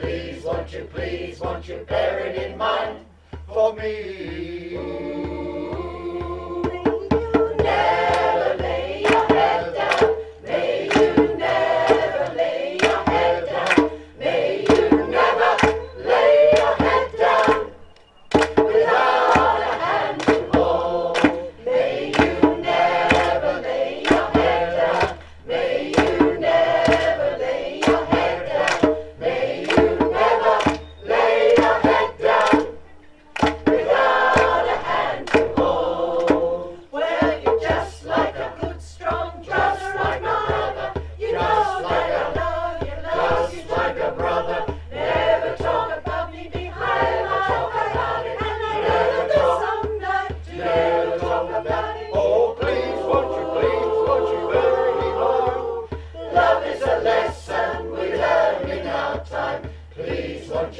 Please, won't you, please, won't you bear it in mind for me?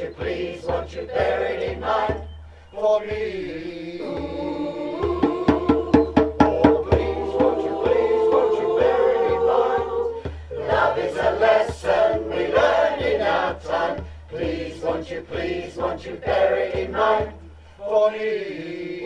You, please, won't you bear it in mind For me. Oh, please, won't you, please, won't you bear it in mind? Love is a lesson we learn in our time. Please, won't you, please, won't you bear it in mind For me.